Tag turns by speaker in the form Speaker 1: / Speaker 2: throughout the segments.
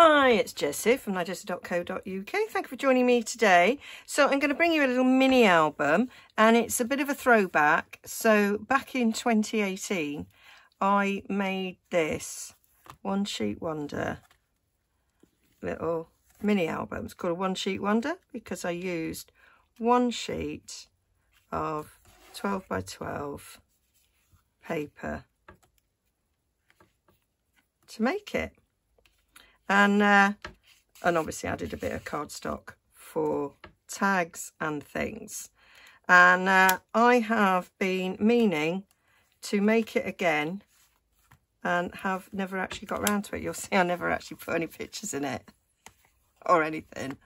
Speaker 1: Hi, it's Jessie from nigezza.co.uk. Thank you for joining me today. So I'm going to bring you a little mini album and it's a bit of a throwback. So back in 2018, I made this One Sheet Wonder little mini album. It's called a One Sheet Wonder because I used one sheet of 12 by 12 paper to make it and uh, and obviously added a bit of cardstock for tags and things. And uh, I have been meaning to make it again and have never actually got around to it. You'll see I never actually put any pictures in it or anything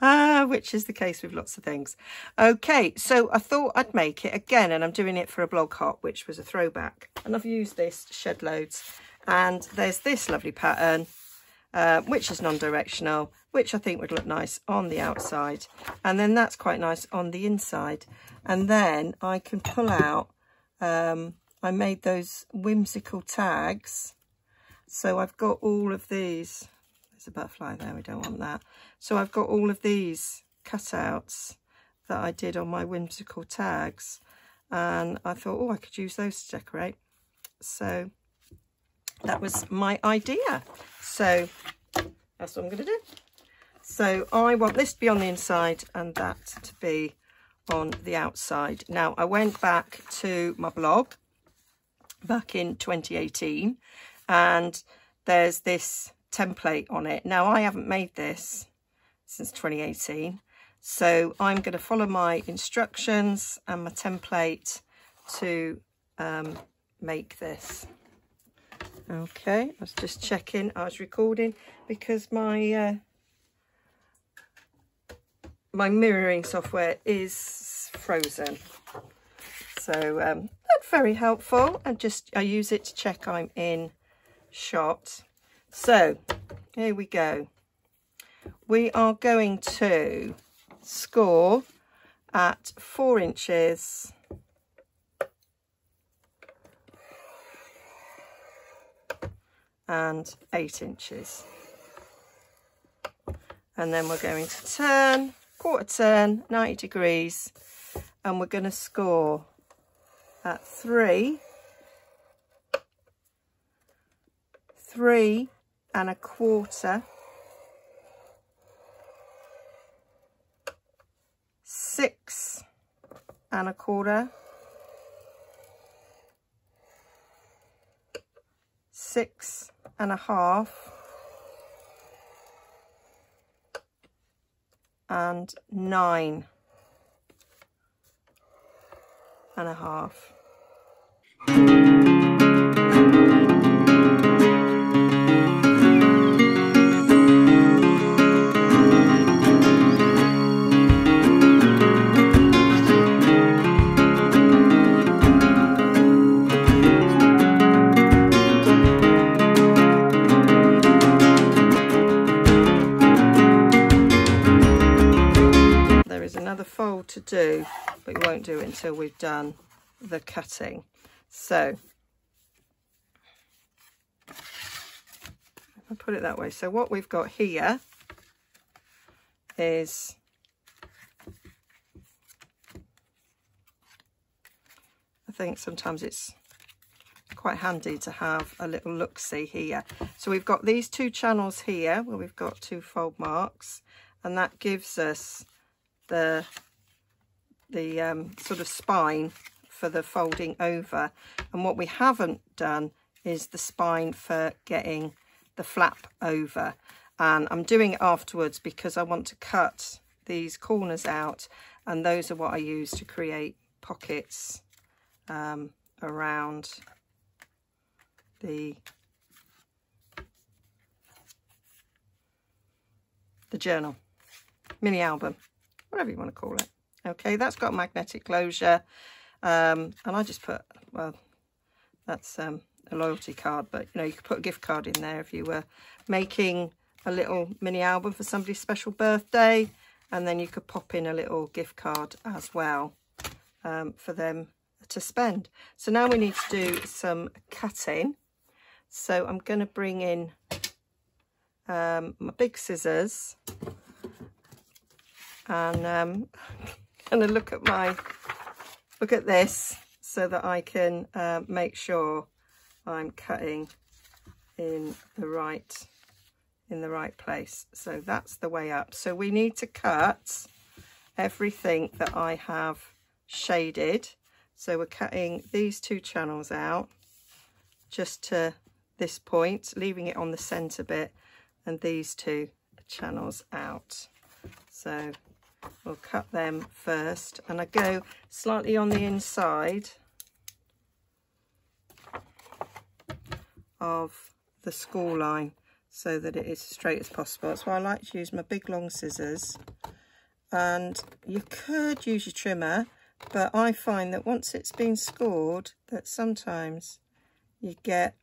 Speaker 1: uh, which is the case with lots of things. Okay so I thought I'd make it again and I'm doing it for a blog hop which was a throwback. And I've used this shed loads. And there's this lovely pattern uh, which is non-directional, which I think would look nice on the outside. And then that's quite nice on the inside. And then I can pull out, um, I made those whimsical tags. So I've got all of these. There's a butterfly there, we don't want that. So I've got all of these cutouts that I did on my whimsical tags. And I thought, oh, I could use those to decorate. So that was my idea. So that's what I'm going to do. So I want this to be on the inside and that to be on the outside. Now I went back to my blog back in 2018 and there's this template on it. Now I haven't made this since 2018 so I'm going to follow my instructions and my template to um, make this. Okay, I was just checking. I was recording because my uh, my mirroring software is frozen. So um, that's very helpful. I just I use it to check I'm in shot. So here we go. We are going to score at four inches and eight inches. And then we're going to turn, quarter turn, 90 degrees, and we're going to score at three, three and a quarter, six and a quarter, six and a half and nine and a half. To do, but we won't do it until we've done the cutting. So, I'll put it that way. So what we've got here is I think sometimes it's quite handy to have a little look-see here. So we've got these two channels here where we've got two fold marks and that gives us the the um, sort of spine for the folding over. And what we haven't done is the spine for getting the flap over. And I'm doing it afterwards because I want to cut these corners out. And those are what I use to create pockets um, around the the journal, mini album, whatever you want to call it. Okay, that's got magnetic closure. Um, and I just put, well, that's um, a loyalty card, but, you know, you could put a gift card in there if you were making a little mini album for somebody's special birthday. And then you could pop in a little gift card as well um, for them to spend. So now we need to do some cutting. So I'm going to bring in um, my big scissors and um, gonna look at my look at this so that I can uh, make sure I'm cutting in the right in the right place. So that's the way up. So we need to cut everything that I have shaded. So we're cutting these two channels out just to this point leaving it on the center bit and these two channels out. So we'll cut them first and I go slightly on the inside of the score line so that it is straight as possible. That's why I like to use my big long scissors. And you could use your trimmer, but I find that once it's been scored, that sometimes you get,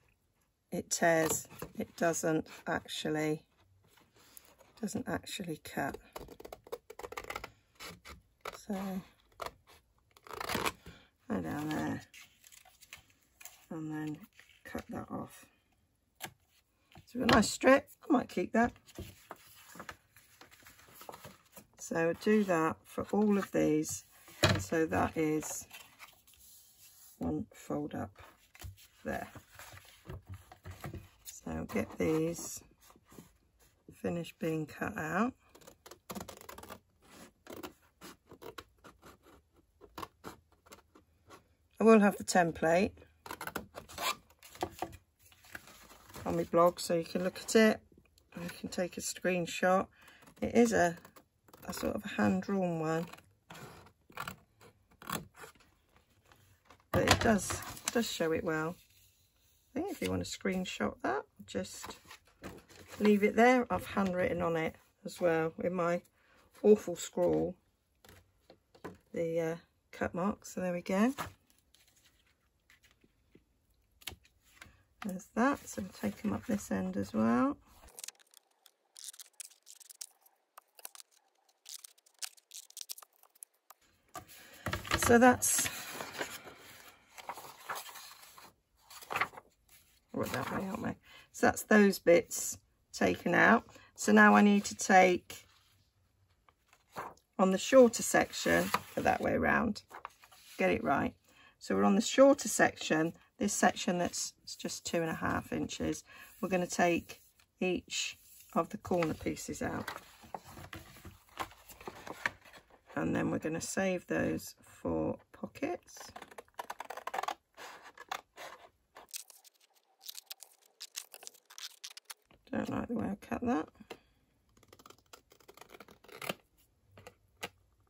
Speaker 1: it tears, it doesn't actually, doesn't actually cut. So, go down there, and then cut that off. So a nice strip, I might keep that. So do that for all of these. And so that is one fold up there. So get these finished being cut out. I will have the template on my blog so you can look at it and you can take a screenshot. It is a, a sort of a hand-drawn one. But it does, does show it well. I think if you want to screenshot that, just leave it there. I've handwritten on it as well with my awful scrawl the uh, cut marks. So there we go. There's that, so we'll take them up this end as well. So that's right that way, aren't we? So that's those bits taken out. So now I need to take on the shorter section, that way around, get it right. So we're on the shorter section, this section that's just two and a half inches, we're going to take each of the corner pieces out. And then we're going to save those for pockets. Don't like the way I cut that.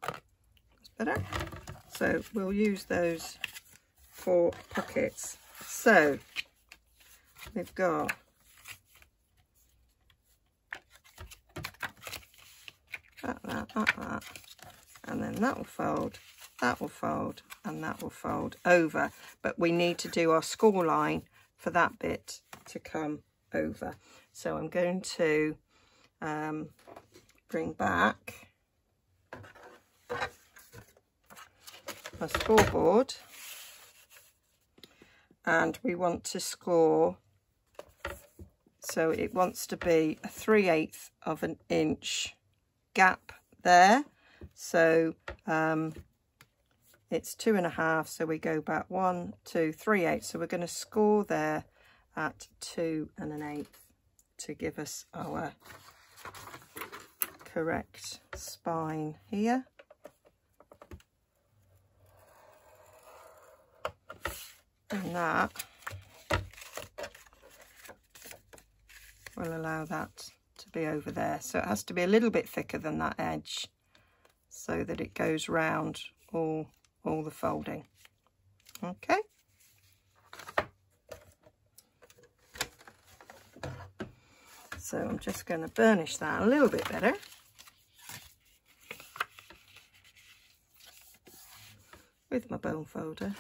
Speaker 1: That's better. So we'll use those for pockets so we've got that, that, that, that, and then that will fold, that will fold, and that will fold over. But we need to do our score line for that bit to come over. So I'm going to um, bring back my scoreboard and we want to score. So it wants to be a 3 eighths of an inch gap there. So um, it's two and a half so we go back one two three eighths so we're going to score there at two and an eighth to give us our correct spine here that will allow that to be over there. So it has to be a little bit thicker than that edge so that it goes round all, all the folding. Okay. So I'm just going to burnish that a little bit better. with my bone folder.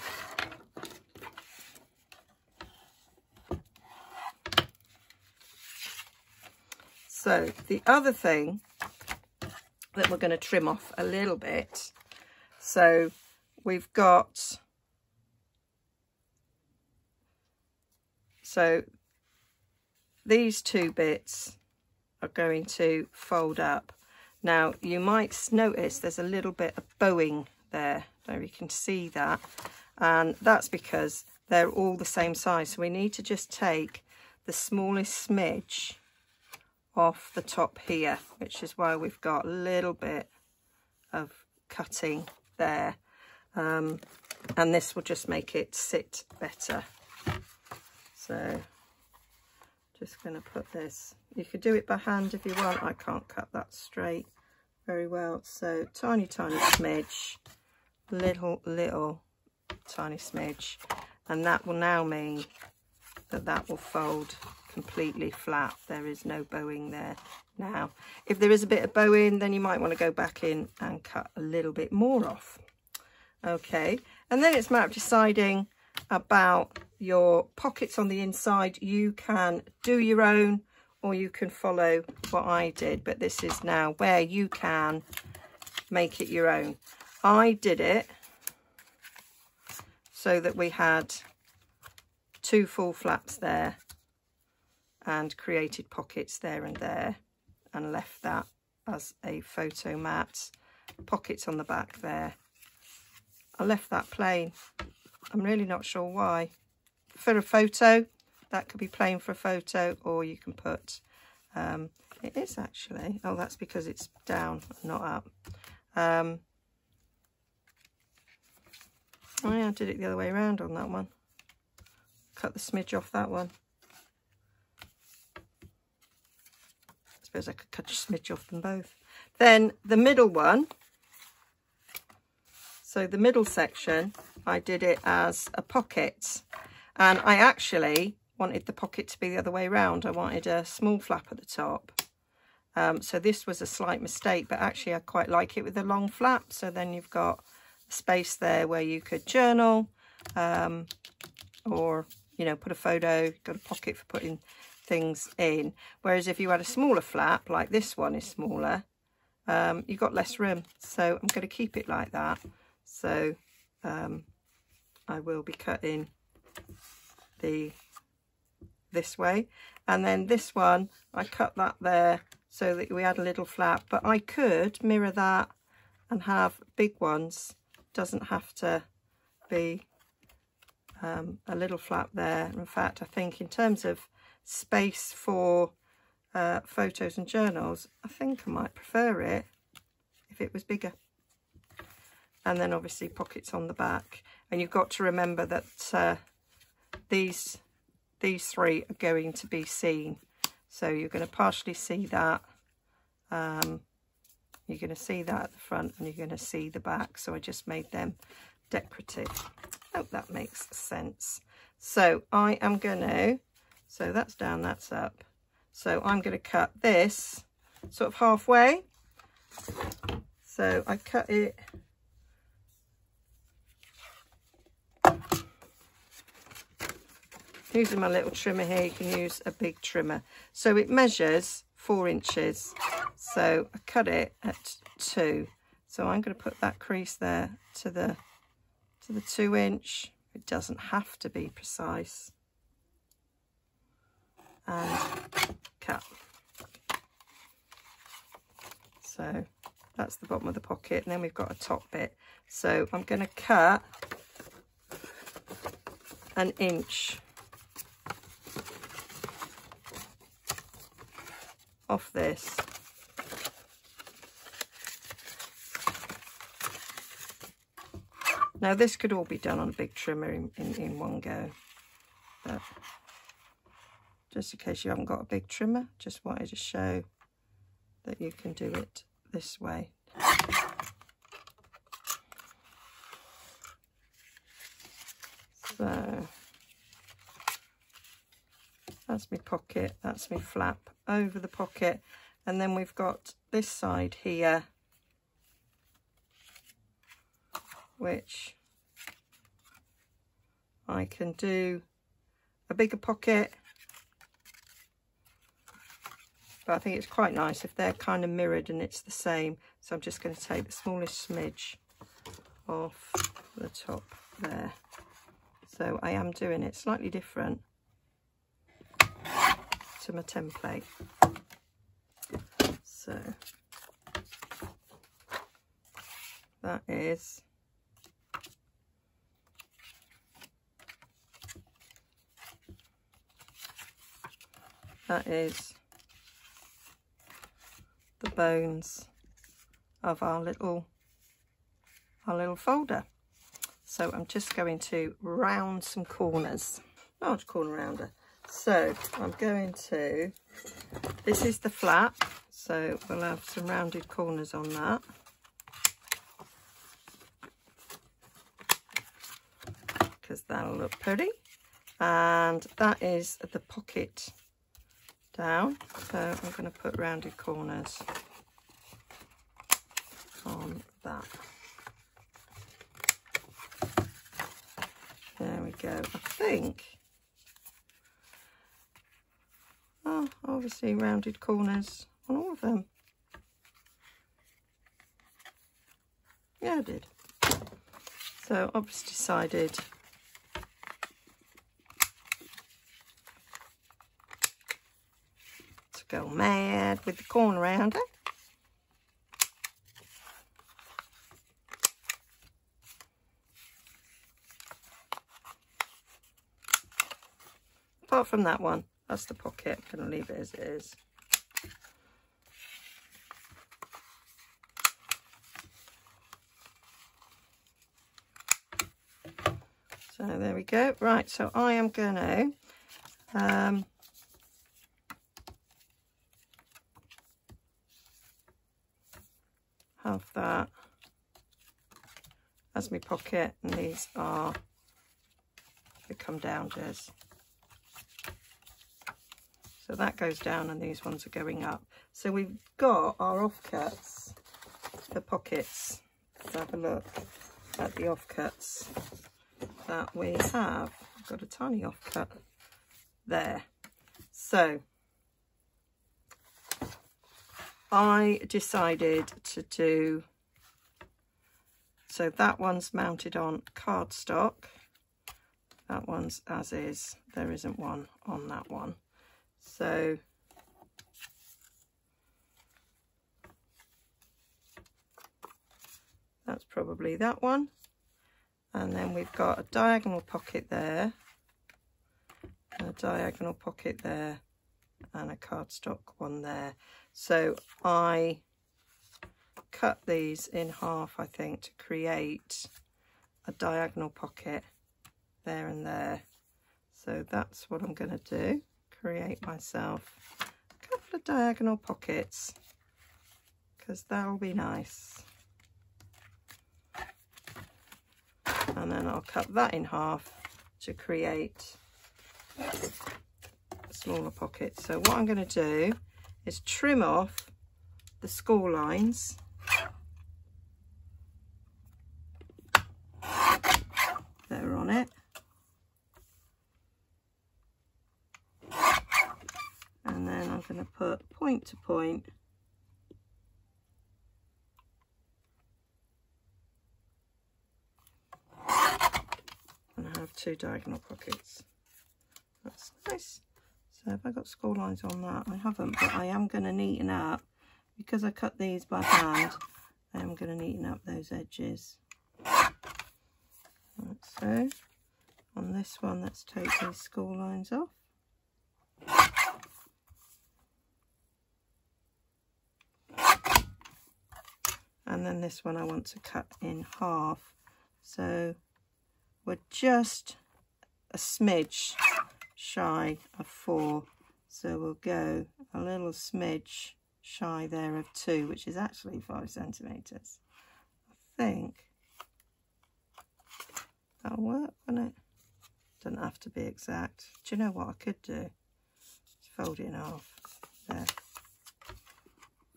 Speaker 1: So the other thing that we're going to trim off a little bit. So we've got, so these two bits are going to fold up. Now you might notice there's a little bit of bowing there. There you can see that. And that's because they're all the same size. So we need to just take the smallest smidge off the top here, which is why we've got a little bit of cutting there. Um, and this will just make it sit better. So just going to put this, you could do it by hand if you want. I can't cut that straight very well. So tiny, tiny smidge, little, little tiny smidge. And that will now mean that that will fold completely flat. There is no bowing there now. If there is a bit of bowing, then you might want to go back in and cut a little bit more off. Okay, and then it's matter of deciding about your pockets on the inside. You can do your own or you can follow what I did, but this is now where you can make it your own. I did it so that we had two full flaps there and created pockets there and there and left that as a photo mat pockets on the back there. I left that plain. I'm really not sure why. For a photo that could be plain for a photo or you can put um, it is actually oh that's because it's down not up. Um, oh yeah I did it the other way around on that one. Cut the smidge off that one suppose I could cut a smidge off them both. Then the middle one, so the middle section, I did it as a pocket. And I actually wanted the pocket to be the other way around. I wanted a small flap at the top. Um, so this was a slight mistake, but actually I quite like it with a long flap. So then you've got space there where you could journal um, or, you know, put a photo, got a pocket for putting things in. Whereas if you had a smaller flap, like this one is smaller, um, you've got less room. So I'm going to keep it like that. So um, I will be cutting the this way. And then this one, I cut that there so that we had a little flap. But I could mirror that and have big ones. Doesn't have to be um, a little flap there. In fact, I think in terms of space for uh, photos and journals, I think I might prefer it if it was bigger. And then obviously pockets on the back. And you've got to remember that uh, these, these three are going to be seen. So you're going to partially see that. Um, you're going to see that at the front and you're going to see the back. So I just made them decorative. Hope that makes sense. So I am going to so that's down, that's up. So I'm going to cut this sort of halfway. So I cut it using my little trimmer here. You can use a big trimmer. So it measures four inches. So I cut it at two. So I'm going to put that crease there to the to the two inch. It doesn't have to be precise and cut. So that's the bottom of the pocket and then we've got a top bit. So I'm going to cut an inch off this. Now this could all be done on a big trimmer in, in, in one go. But just in case you haven't got a big trimmer just wanted to show that you can do it this way. So that's my pocket that's my flap over the pocket. And then we've got this side here which I can do a bigger pocket but I think it's quite nice if they're kind of mirrored and it's the same. So I'm just going to take the smallest smidge off the top there. So I am doing it slightly different to my template. So that is that is the bones of our little our little folder. So I'm just going to round some corners. Large corner rounder. So I'm going to this is the flap. So we'll have some rounded corners on that. Because that'll look pretty. And that is the pocket down so I'm going to put rounded corners on that. There we go. I think oh obviously rounded corners on all of them. Yeah I did. So I've just decided go mad with the corner rounder. Apart from that one, that's the pocket. I'm going to leave it as it is. So there we go. Right, so I am going to um, have that. As my pocket and these are they come down just so that goes down and these ones are going up. So we've got our offcuts. The pockets. Let's have a look at the offcuts that we have. I've got a tiny offcut there. So I decided to do, so that one's mounted on cardstock. That one's as is. There isn't one on that one. So that's probably that one. And then we've got a diagonal pocket there, a diagonal pocket there, and a cardstock one there. So I cut these in half, I think, to create a diagonal pocket there and there. So that's what I'm going to do, create myself a couple of diagonal pockets because that'll be nice. And then I'll cut that in half to create smaller pocket. So what I'm going to do is trim off the score lines that are on it. And then I'm going to put point to point and I have two diagonal pockets. That's nice. So have I got score lines on that? I haven't, but I am going to neaten up. Because I cut these by hand, I am going to neaten up those edges. Like so. On this one, let's take these score lines off. And then this one I want to cut in half. So we're just a smidge shy of four. So we'll go a little smidge shy there of two, which is actually five centimetres. I think that'll work, won't it? Doesn't have to be exact. Do you know what I could do? Just fold it in half. There.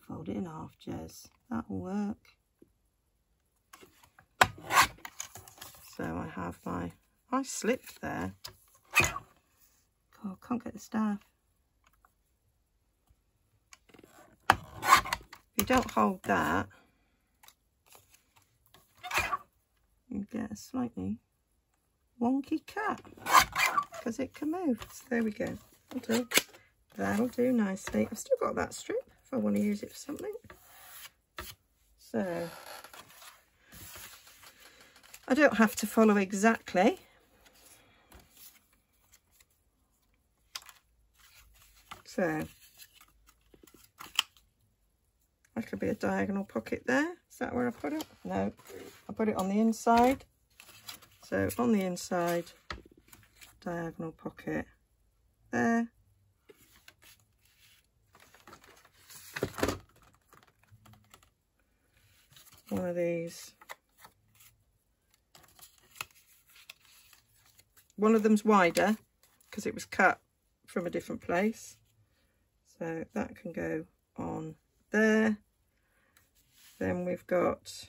Speaker 1: Fold it in half, Jez. That'll work. So I have my, I slipped there. Can't get the staff. If you don't hold that, you get a slightly wonky cut because it can move. So there we go. That'll do. That'll do nicely. I've still got that strip if I want to use it for something. So I don't have to follow exactly. So that could be a diagonal pocket there. Is that where I put it? No, I put it on the inside. So on the inside, diagonal pocket there. One of these. One of them's wider because it was cut from a different place. So that can go on there. Then we've got,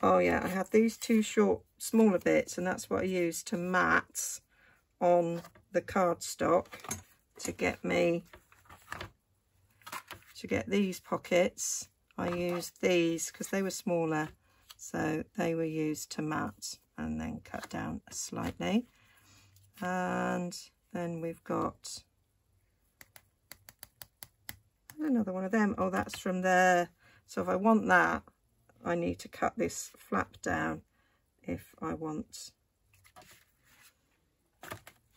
Speaker 1: oh yeah, I have these two short, smaller bits and that's what I use to mat on the cardstock to get me, to get these pockets. I used these because they were smaller. So they were used to mat and then cut down slightly. And then we've got another one of them. Oh, that's from there. So if I want that, I need to cut this flap down if I want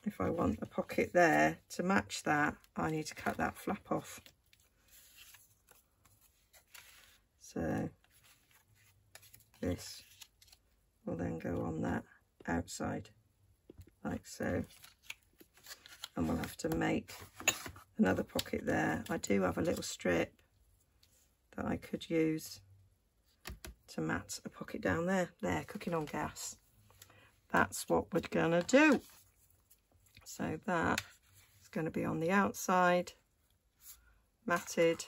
Speaker 1: if I want a pocket there to match that I need to cut that flap off so this will then go on that outside like so and we'll have to make another pocket there. I do have a little strip that I could use to mat a pocket down there. There, cooking on gas. That's what we're going to do. So that is going to be on the outside, matted,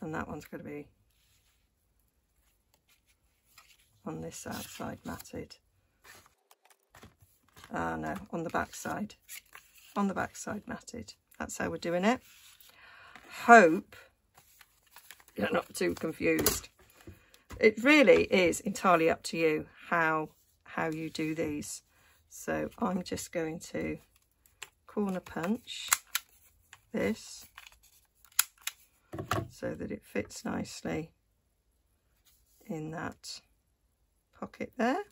Speaker 1: and that one's going to be on this outside matted. Ah, uh, no, on the back side on the back side matted. That's how we're doing it. Hope you're not too confused. It really is entirely up to you how how you do these. So I'm just going to corner punch this so that it fits nicely in that pocket there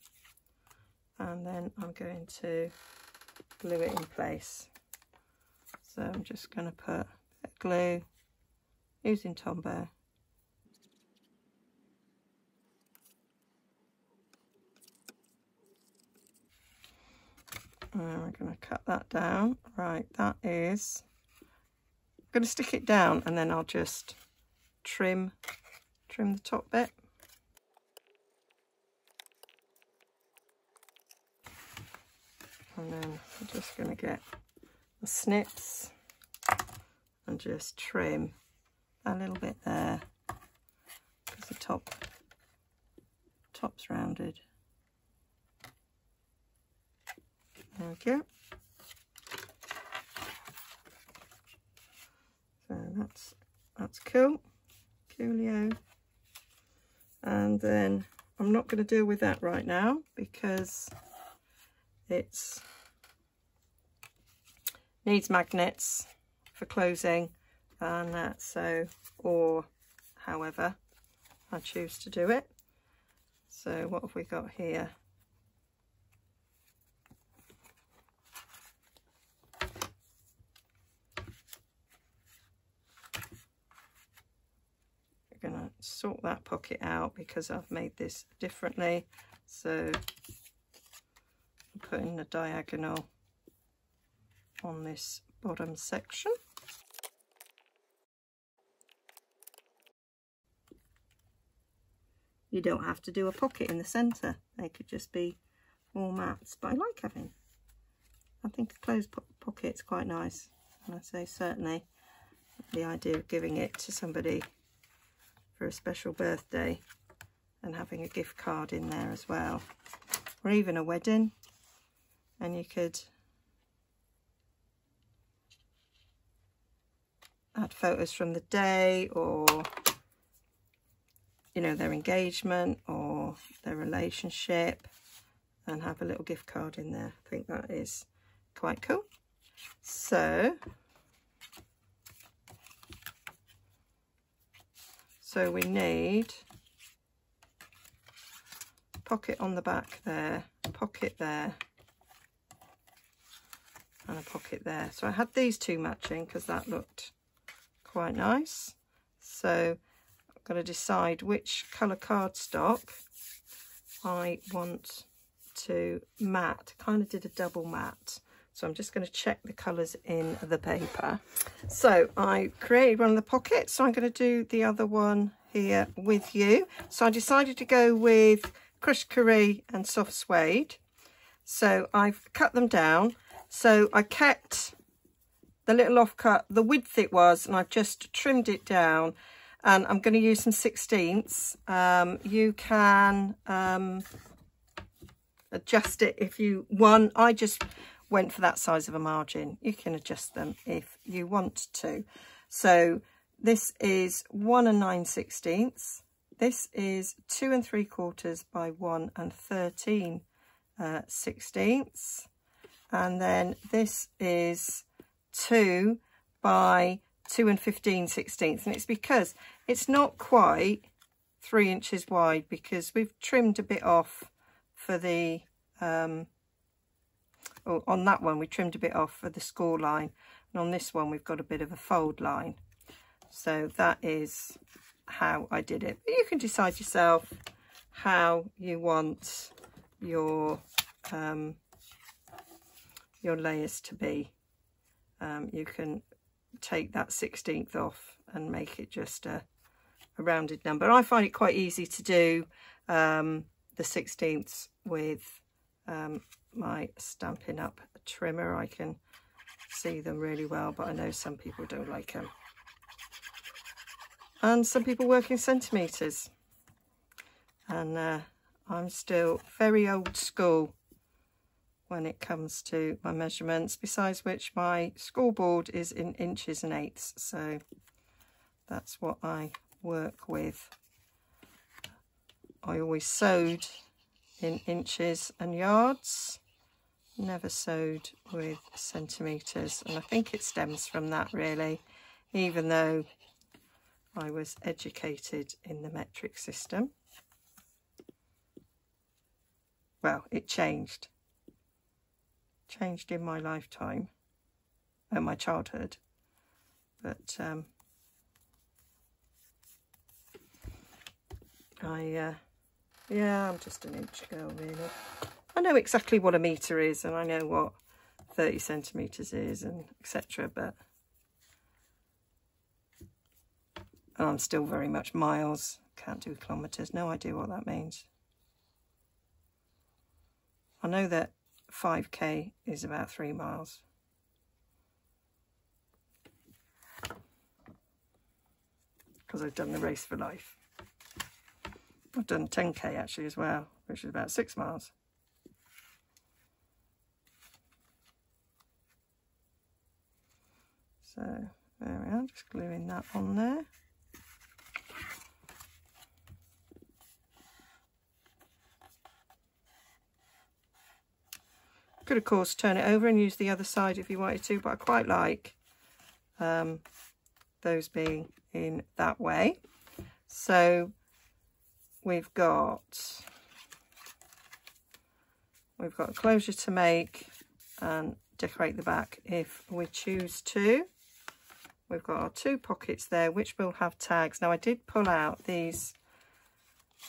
Speaker 1: and then I'm going to glue it in place so I'm just going to put glue using Tombow. And we're going to cut that down. Right, that is... I'm going to stick it down and then I'll just trim, trim the top bit. And then I'm just going to get snips and just trim a little bit there because the top top's rounded. There we go. So that's that's cool. Coolio. And then I'm not going to deal with that right now because it's needs magnets for closing and that so or however I choose to do it. So what have we got here? We're going to sort that pocket out because I've made this differently. So I'm putting the diagonal on this bottom section. You don't have to do a pocket in the centre. They could just be all mats. But I like having, I think a closed po pocket's quite nice. And I say certainly the idea of giving it to somebody for a special birthday and having a gift card in there as well. Or even a wedding. And you could add photos from the day or you know their engagement or their relationship and have a little gift card in there I think that is quite cool so so we need pocket on the back there, pocket there, and a pocket there. So I had these two matching because that looked quite nice. So I've got to decide which colour cardstock I want to mat. Kind of did a double mat. So I'm just going to check the colours in the paper. So I created one of the pockets. So I'm going to do the other one here with you. So I decided to go with crushed curry and soft suede. So I've cut them down. So I kept the little offcut, the width it was, and I've just trimmed it down. And I'm going to use some sixteenths. Um, you can um, adjust it if you want. I just went for that size of a margin. You can adjust them if you want to. So this is 1 and 9 sixteenths. This is 2 and 3 quarters by 1 and 13 uh, sixteenths. And then this is 2 by 2 and 15 sixteenths. And it's because it's not quite 3 inches wide because we've trimmed a bit off for the, um, oh, on that one we trimmed a bit off for the score line. And on this one we've got a bit of a fold line. So that is how I did it. But you can decide yourself how you want your um, your layers to be. Um, you can take that 16th off and make it just a, a rounded number. I find it quite easy to do um, the 16ths with um, my Stampin' Up trimmer. I can see them really well, but I know some people don't like them and some people work in centimetres and uh, I'm still very old school when it comes to my measurements besides which my scoreboard is in inches and eighths so that's what I work with I always sewed in inches and yards never sewed with centimetres and I think it stems from that really even though I was educated in the metric system. Well, it changed. Changed in my lifetime, and my childhood. But um, I, uh, yeah, I'm just an inch girl, really. I know exactly what a metre is, and I know what 30 centimetres is, and etc. But And I'm still very much miles. Can't do kilometres. No idea what that means. I know that 5k is about three miles. Because I've done the race for life. I've done 10k actually as well, which is about six miles. So there we are, just gluing that on there. Could, of course, turn it over and use the other side if you wanted to, but I quite like um, those being in that way. So we've got we've got a closure to make and decorate the back if we choose to. We've got our two pockets there, which will have tags. Now, I did pull out these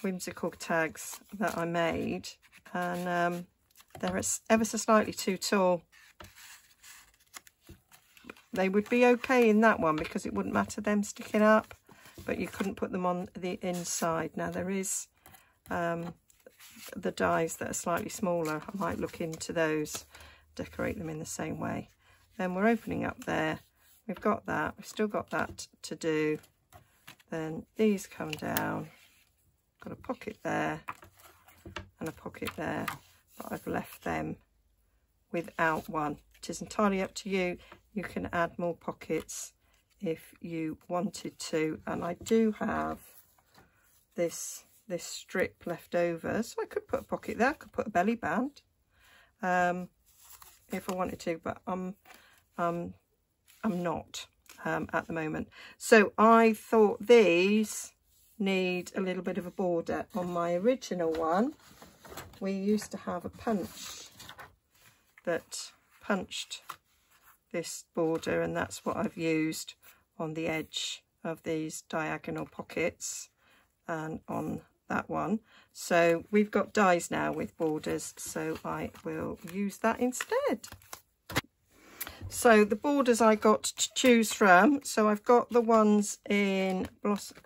Speaker 1: whimsical tags that I made, and um, they're ever so slightly too tall. They would be okay in that one because it wouldn't matter them sticking up, but you couldn't put them on the inside. Now there is um, the dies that are slightly smaller. I might look into those, decorate them in the same way. Then we're opening up there. We've got that. We've still got that to do. Then these come down. Got a pocket there and a pocket there but I've left them without one. It is entirely up to you. You can add more pockets if you wanted to. And I do have this this strip left over. So I could put a pocket there. I could put a belly band um, if I wanted to, but I'm, um, I'm not um, at the moment. So I thought these need a little bit of a border on my original one we used to have a punch that punched this border and that's what I've used on the edge of these diagonal pockets and on that one. So we've got dies now with borders, so I will use that instead. So the borders I got to choose from, so I've got the ones in Blossom,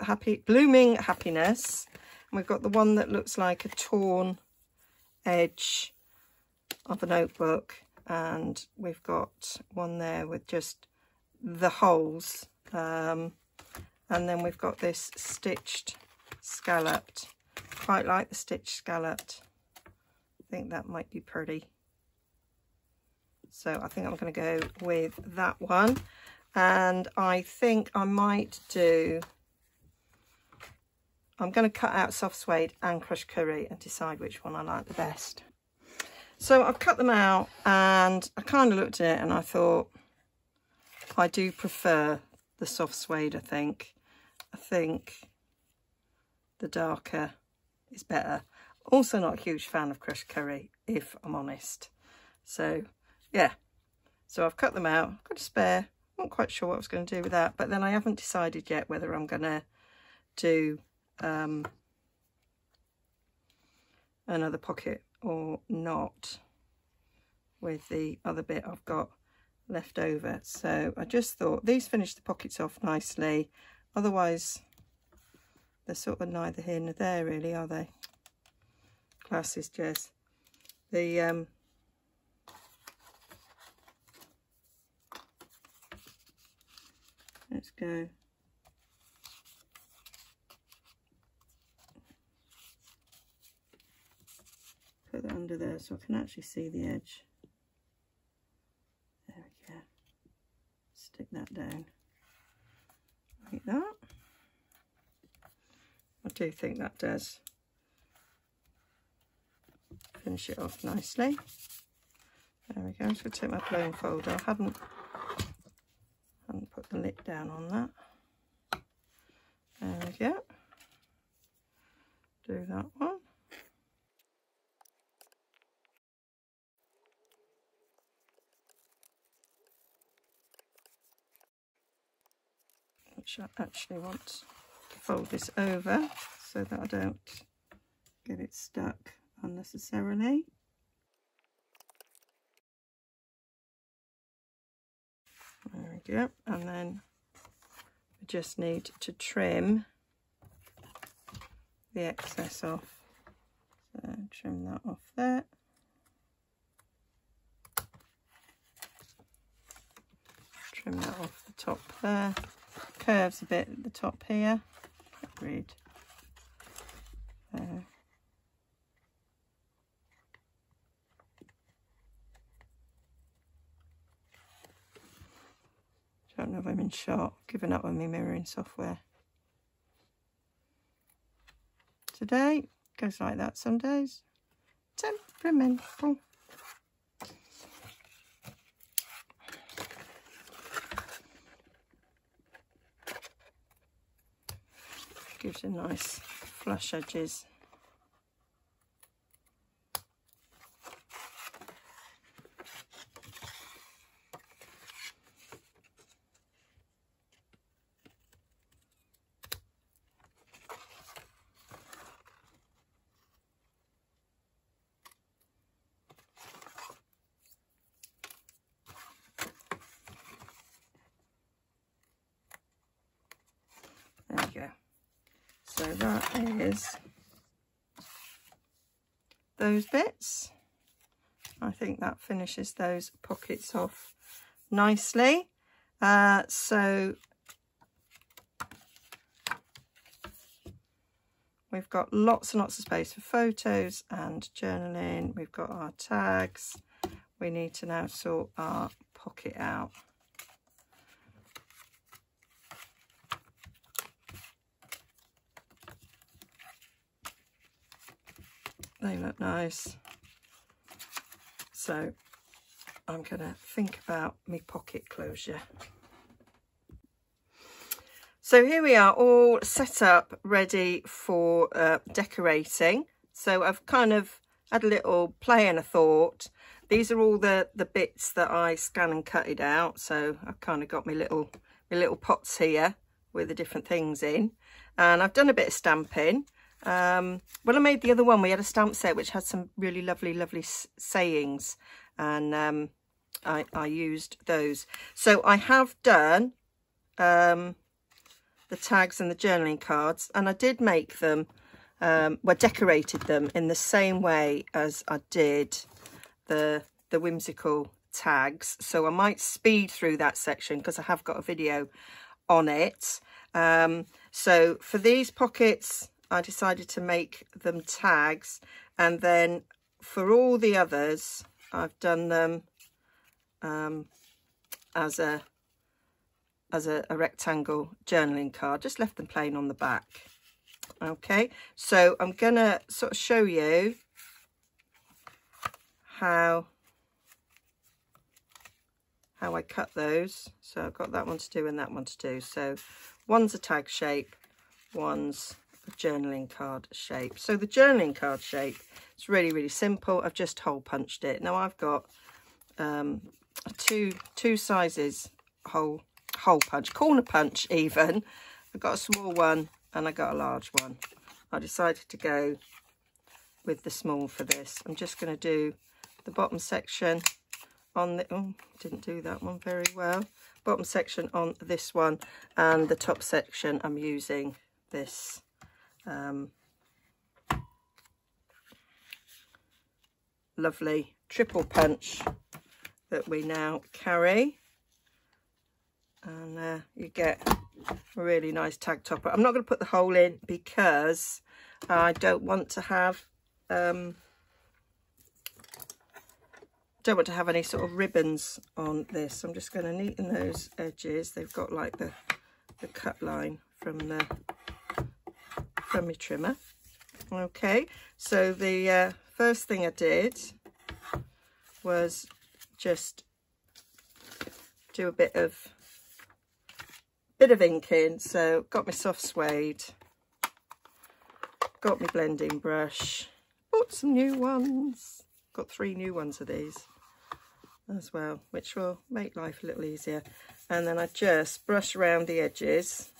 Speaker 1: Happy Blooming Happiness, we've got the one that looks like a torn edge of a notebook, and we've got one there with just the holes um, and then we've got this stitched scalloped. Quite like the stitched scalloped. I think that might be pretty. So I think I'm going to go with that one. And I think I might do I'm going to cut out soft suede and crushed curry and decide which one I like the best so I've cut them out and I kind of looked at it and I thought I do prefer the soft suede, I think. I think the darker is better. Also not a huge fan of crushed curry, if I'm honest. So, yeah. So I've cut them out. I've got a spare. I'm not quite sure what I was going to do with that. But then I haven't decided yet whether I'm going to do um, another pocket or not with the other bit I've got left over. So I just thought these finish the pockets off nicely. Otherwise, they're sort of neither here nor there really, are they? Glasses, Jez. The um, let's go under there so I can actually see the edge. There we go. Stick that down like that. I do think that does finish it off nicely. There we go. I'm just going to take my plain folder. I hadn't, hadn't put the lid down on that. There we go. Do that one. Which I actually want to fold this over so that I don't get it stuck unnecessarily. There we go. And then we just need to trim the excess off. So trim that off there. Trim that off the top there curves a bit at the top here. Read. There. Don't know if I'm in shot. Giving up on my mirroring software. Today goes like that some days. Temperamental. Gives a nice flush edges. Is those bits. I think that finishes those pockets off nicely. Uh, so we've got lots and lots of space for photos and journaling. We've got our tags. We need to now sort our pocket out. They look nice. So I'm going to think about my pocket closure. So here we are all set up, ready for uh, decorating. so I've kind of had a little play and a thought. These are all the, the bits that I scan and cut it out. So I've kind of got my little, my little pots here with the different things in. And I've done a bit of stamping. Um, when I made the other one, we had a stamp set which had some really lovely, lovely sayings. And um, I, I used those. So I have done um, the tags and the journaling cards. And I did make them, um, well, decorated them in the same way as I did the, the whimsical tags. So I might speed through that section because I have got a video on it. Um, so for these pockets, I decided to make them tags. And then for all the others, I've done them um, as a as a, a rectangle journaling card. Just left them plain on the back. Okay, so I'm to sort of show you how how I cut those. So I've got that one to do and that one to do. So one's a tag shape, one's journaling card shape. So the journaling card shape is really, really simple. I've just hole punched it. Now I've got um, two two sizes hole hole punch, corner punch even. I've got a small one and I got a large one. I decided to go with the small for this. I'm just going to do the bottom section on the, oh, didn't do that one very well. Bottom section on this one and the top section I'm using this um, lovely triple punch that we now carry. And uh, you get a really nice tag topper. I'm not going to put the hole in because I don't want to have um, don't want to have any sort of ribbons on this. I'm just going to neaten those edges. They've got like the, the cut line from the from my trimmer. Okay, so the uh, first thing I did was just do a bit of bit of inking. So got my soft suede, got my blending brush, bought some new ones. Got three new ones of these as well, which will make life a little easier. And then I just brush around the edges.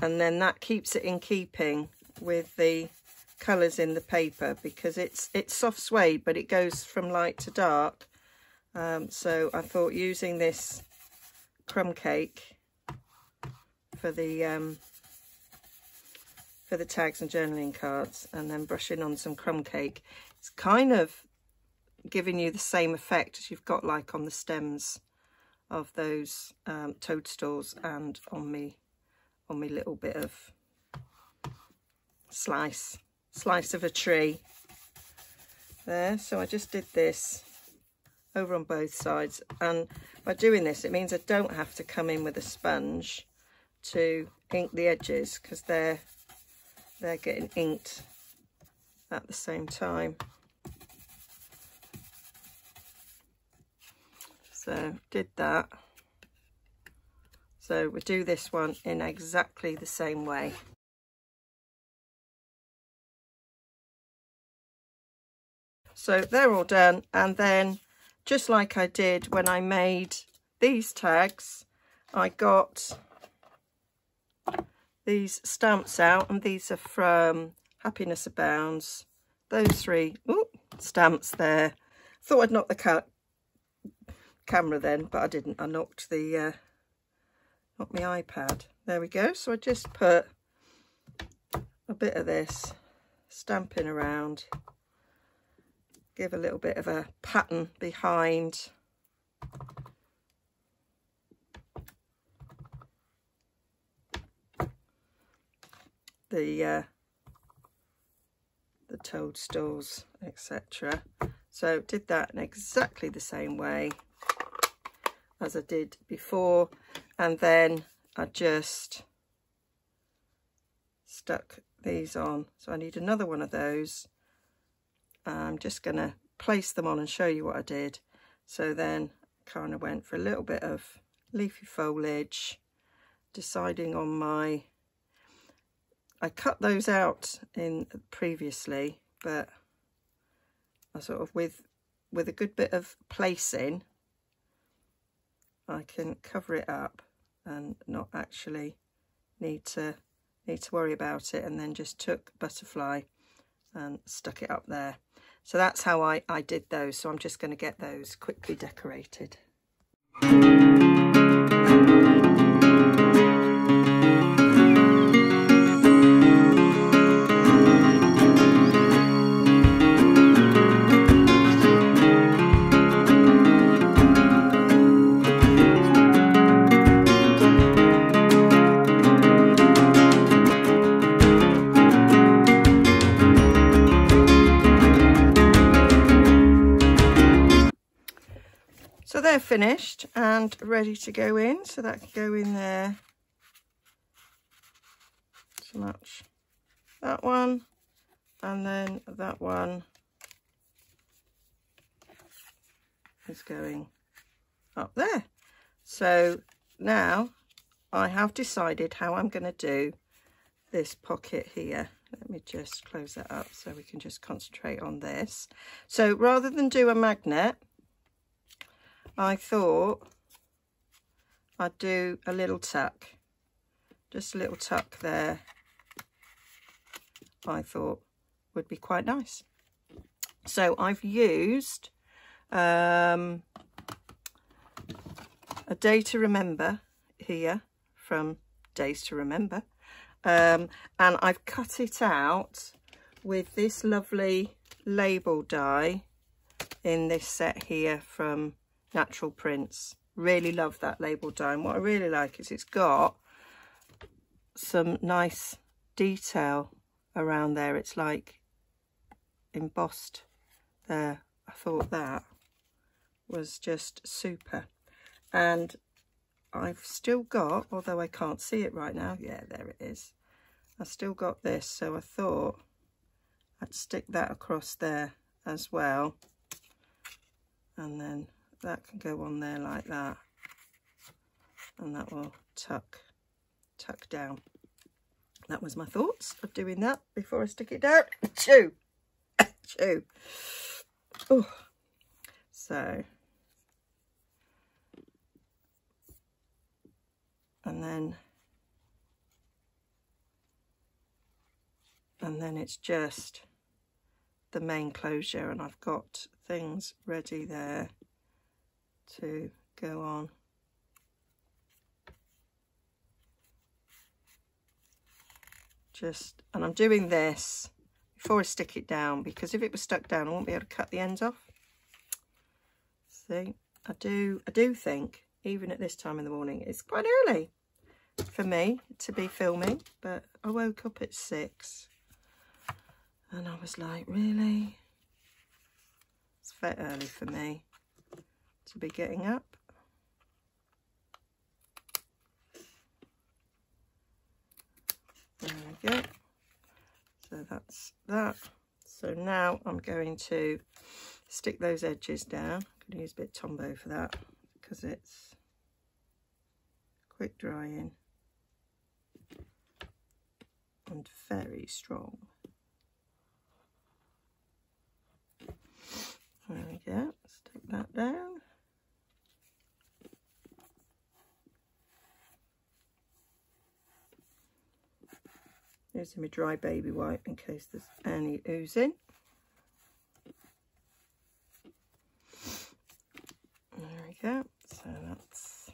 Speaker 1: And then that keeps it in keeping with the colours in the paper because it's it's soft suede but it goes from light to dark. Um, so I thought using this crumb cake for the um, for the tags and journaling cards and then brushing on some crumb cake it's kind of giving you the same effect as you've got like on the stems of those um, toadstools and on me on me little bit of slice slice of a tree there so I just did this over on both sides and by doing this it means I don't have to come in with a sponge to ink the edges because they're they're getting inked at the same time. So did that. So we do this one in exactly the same way. So they're all done and then just like I did when I made these tags, I got these stamps out and these are from Happiness Abounds. Those three ooh, stamps there. Thought I'd knock the ca camera then, but I didn't. I knocked the uh, knocked my iPad. There we go. So I just put a bit of this stamping around. Give a little bit of a pattern behind. the uh, the toadstools, etc. So did that in exactly the same way as I did before. And then I just stuck these on. So I need another one of those. I'm just going to place them on and show you what I did. So then kind of went for a little bit of leafy foliage, deciding on my I cut those out in previously, but I sort of with with a good bit of placing, I can cover it up and not actually need to need to worry about it and then just took butterfly and stuck it up there. So that's how I, I did those. So I'm just going to get those quickly decorated. Finished and ready to go in. So that can go in there to match that one. And then that one is going up there. So now I have decided how I'm going to do this pocket here. Let me just close that up so we can just concentrate on this. So rather than do a magnet, I thought I'd do a little tuck, just a little tuck there. I thought would be quite nice. So I've used um, a day to remember here from Days to Remember. Um, and I've cut it out with this lovely label die in this set here from Natural Prints. Really love that label die. what I really like is it's got some nice detail around there. It's like embossed there. I thought that was just super. And I've still got, although I can't see it right now, yeah, there it is. I've still got this, so I thought I'd stick that across there as well. And then that can go on there like that. And that will tuck tuck down. That was my thoughts of doing that before I stick it down. Chew. Chew. Oh so. And then. And then it's just the main closure and I've got things ready there to go on. Just, and I'm doing this before I stick it down because if it was stuck down I won't be able to cut the ends off. See, I do, I do think even at this time in the morning it's quite early for me to be filming but I woke up at six and I was like really it's very early for me to be getting up. There we go. So that's that. So now I'm going to stick those edges down. I'm going to use a bit of Tombow for that because it's quick drying and very strong. There we go. Stick that down. Using my dry baby wipe in case there's any oozing. There we go. So that's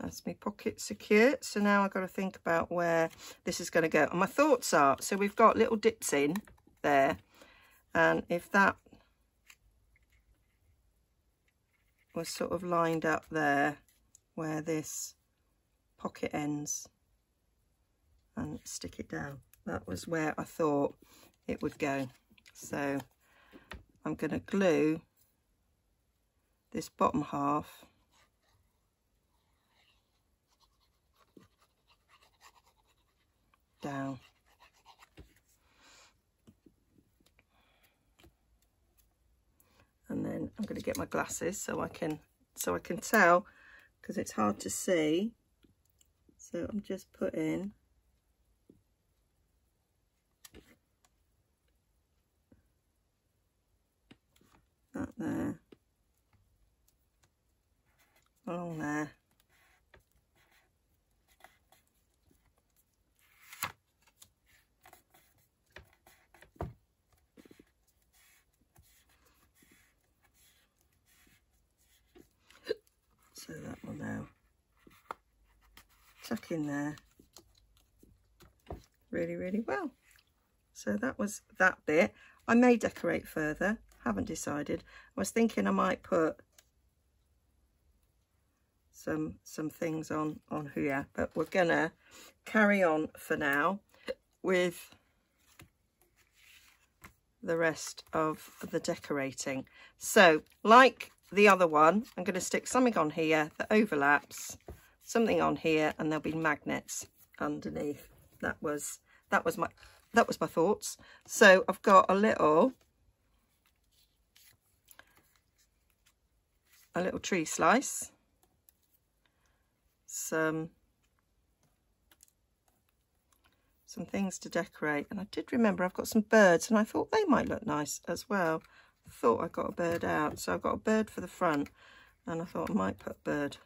Speaker 1: that's my pocket secure. So now I've got to think about where this is going to go. And my thoughts are, so we've got little dips in there. And if that was sort of lined up there where this pocket ends, and stick it down. That was where I thought it would go. So I'm going to glue this bottom half down. And then I'm going to get my glasses so I can so I can tell because it's hard to see. So I'm just putting there, along there. So that will now tuck in there really, really well. So that was that bit. I may decorate further, haven't decided. I was thinking I might put some some things on on here, but we're gonna carry on for now with the rest of the decorating. So like the other one, I'm going to stick something on here that overlaps, something on here, and there'll be magnets underneath. That was that was my that was my thoughts. So I've got a little a little tree slice, some some things to decorate, and I did remember I've got some birds, and I thought they might look nice as well. I thought I got a bird out, so I've got a bird for the front, and I thought I might put bird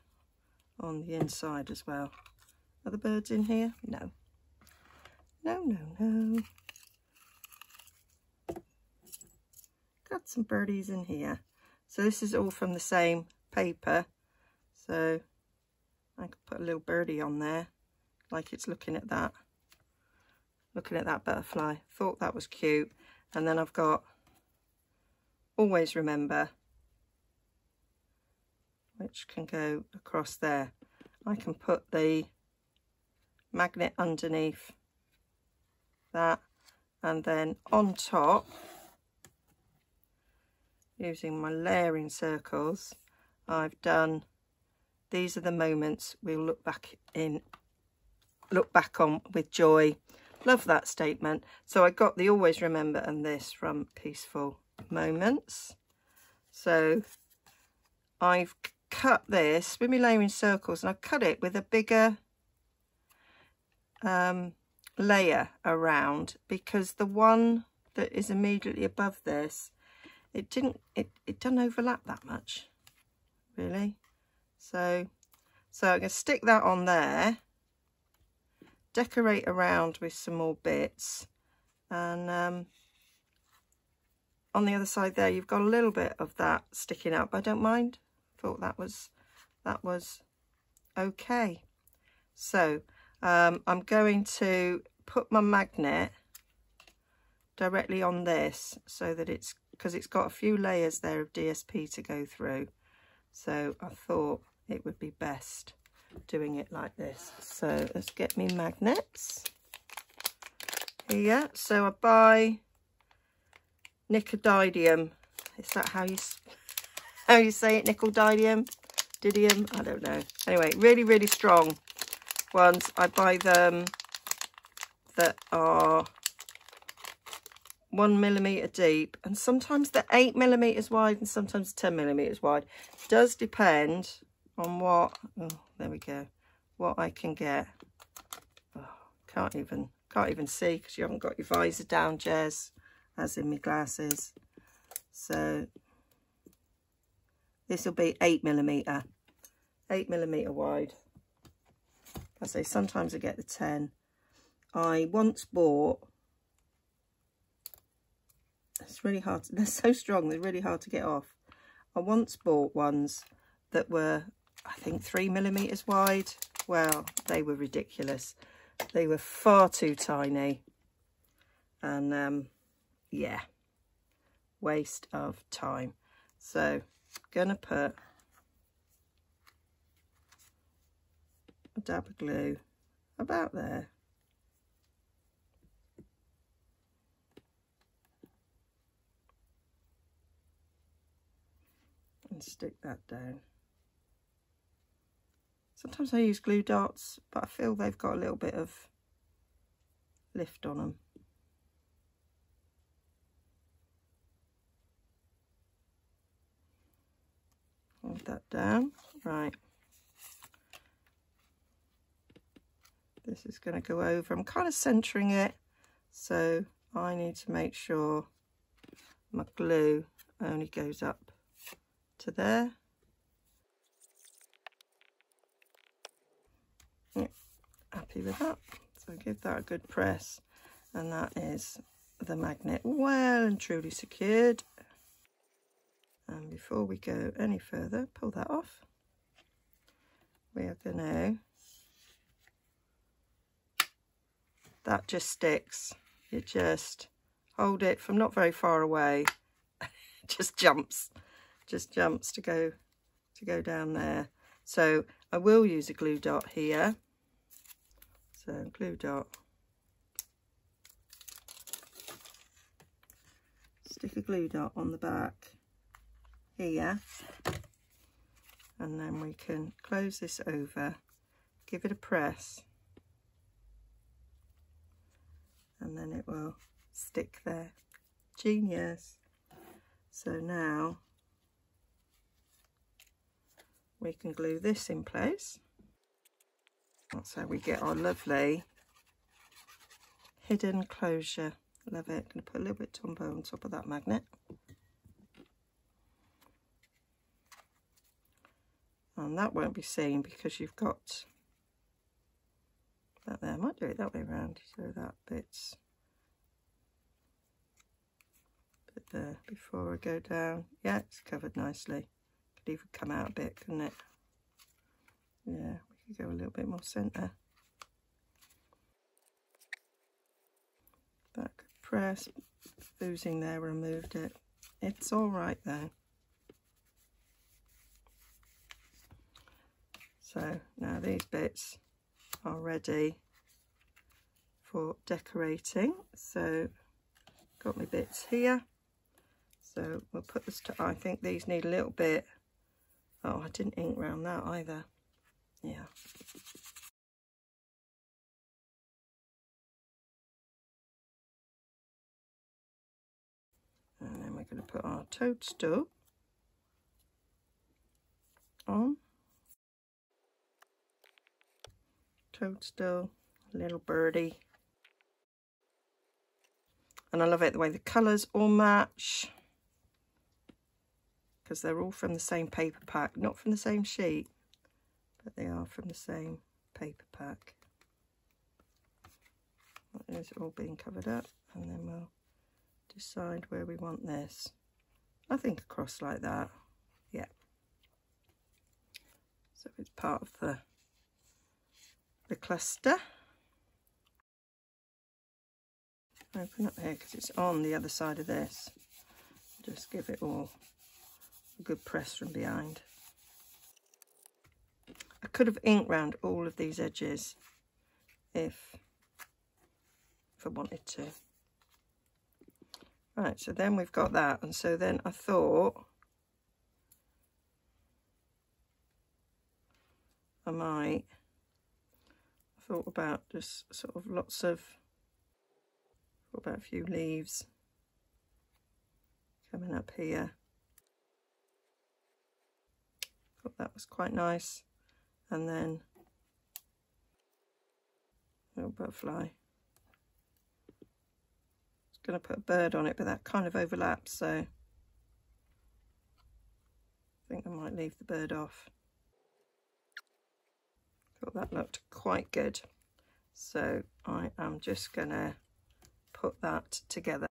Speaker 1: on the inside as well. Are the birds in here? No. No, no, no. Got some birdies in here. So this is all from the same paper. So I could put a little birdie on there, like it's looking at that. Looking at that butterfly. Thought that was cute. And then I've got Always Remember, which can go across there. I can put the magnet underneath that and then on top using my layering circles. I've done these are the moments we'll look back in look back on with joy. Love that statement. So I got the always remember and this from peaceful moments. So I've cut this with my layering circles and I've cut it with a bigger um, layer around because the one that is immediately above this it didn't it, it doesn't overlap that much really. So so I'm going to stick that on there. Decorate around with some more bits. And um, on the other side there you've got a little bit of that sticking up. I don't mind. Thought that was that was okay. So um, I'm going to put my magnet directly on this so that it's because it's got a few layers there of DSP to go through. So I thought it would be best doing it like this. So let's get me magnets. Here so I buy nicodidium. Is that how you how you say it? Nicodidium? Didium? I don't know. Anyway really really strong ones. I buy them that are one millimeter deep and sometimes they're eight millimeters wide and sometimes 10 millimeters wide. Does depend on what, oh, there we go, what I can get. Oh, can't even, can't even see because you haven't got your visor down, Jez, as in my glasses. So this will be eight millimeter, eight millimeter wide. I say sometimes I get the 10. I once bought, it's really hard, to, they're so strong, they're really hard to get off. I once bought ones that were, I think, three millimetres wide. Well, they were ridiculous. They were far too tiny. And, um, yeah, waste of time. So, gonna put a dab of glue about there. And stick that down. Sometimes I use glue dots, but I feel they've got a little bit of lift on them. Hold that down. Right. this is going to go over. I'm kind of centering it, so I need to make sure my glue only goes up to there. happy with that. So give that a good press and that is the magnet well and truly secured. And before we go any further, pull that off. We are going to, that just sticks. You just, hold it from not very far away, just jumps, just jumps to go, to go down there. So I will use a glue dot here. So glue dot. Stick a glue dot on the back here. And then we can close this over. Give it a press. And then it will stick there. Genius. So now we can glue this in place that's how we get our lovely hidden closure Love it. Going to put a little bit of Tombow on top of that magnet. And that won't be seen because you've got that there. I might do it that way around so that bit's bit there before I go down. Yeah, it's covered nicely. Could even come out a bit, couldn't it? Yeah, we could go a little bit more centre. That press, oozing there, removed it. It's all right though. So now these bits are ready for decorating. So got my bits here. So we'll put this to, I think these need a little bit, oh I didn't ink around that either. Yeah. and then we're going to put our toadstool on toadstool little birdie and I love it the way the colours all match because they're all from the same paper pack not from the same sheet but they are from the same paper pack that is all being covered up and then we'll decide where we want this. I think across like that, yeah. So it's part of the, the cluster. Open up here because it's on the other side of this. Just give it all a good press from behind. I could have inked round all of these edges if, if I wanted to. Right, so then we've got that. And so then I thought I might, I thought about just sort of lots of, about a few leaves coming up here. Thought that was quite nice. And then little butterfly going to put a bird on it, but that kind of overlaps, so I think I might leave the bird off. Thought that looked quite good. So I am just going to put that together.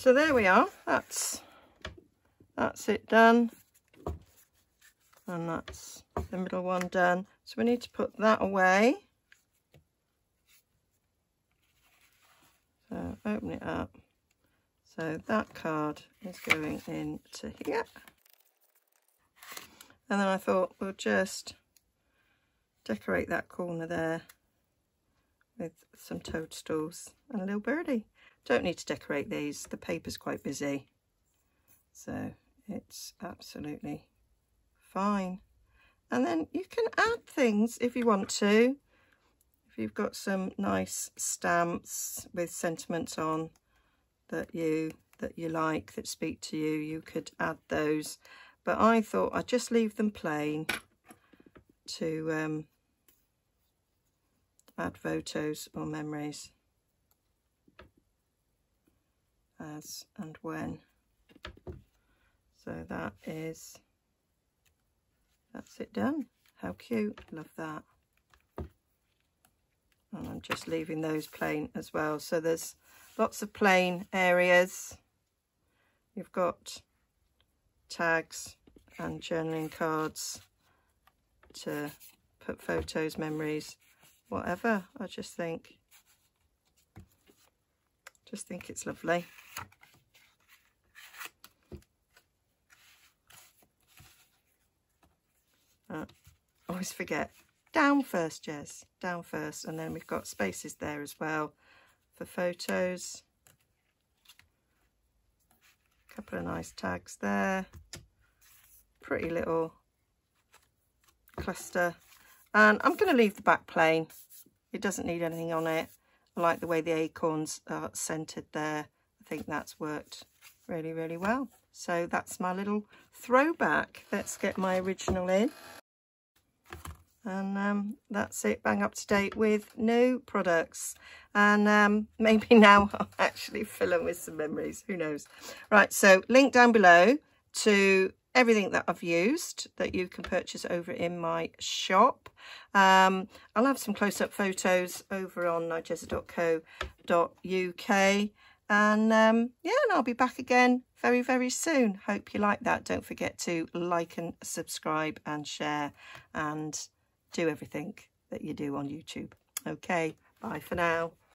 Speaker 1: So there we are. That's that's it done. And that's the middle one done. So we need to put that away. So open it up. So that card is going into here. And then I thought we'll just decorate that corner there with some toadstools and a little birdie. Don't need to decorate these. The paper's quite busy. So it's absolutely fine. And then you can add things if you want to. If you've got some nice stamps with sentiments on that you that you like that speak to you you could add those but I thought I'd just leave them plain to um, add photos or memories as and when. So that is that's it done. How cute. Love that. And I'm just leaving those plain as well. So there's lots of plain areas. You've got tags and journaling cards to put photos memories whatever. I just think just think it's lovely uh, always forget down first, Jez, down first. And then we've got spaces there as well for photos. A couple of nice tags there. Pretty little cluster. And I'm going to leave the back plain. It doesn't need anything on it. I like the way the acorns are centered there. I think that's worked really, really well. So that's my little throwback. Let's get my original in and um, that's it bang up to date with new products. And um, maybe now I'll actually fill them with some memories who knows? Right so link down below to everything that I've used that you can purchase over in my shop. Um, I'll have some close-up photos over on nigezza.co.uk and um, yeah and I'll be back again very very soon. Hope you like that. Don't forget to like and subscribe and share and do everything that you do on YouTube. Okay, bye for now.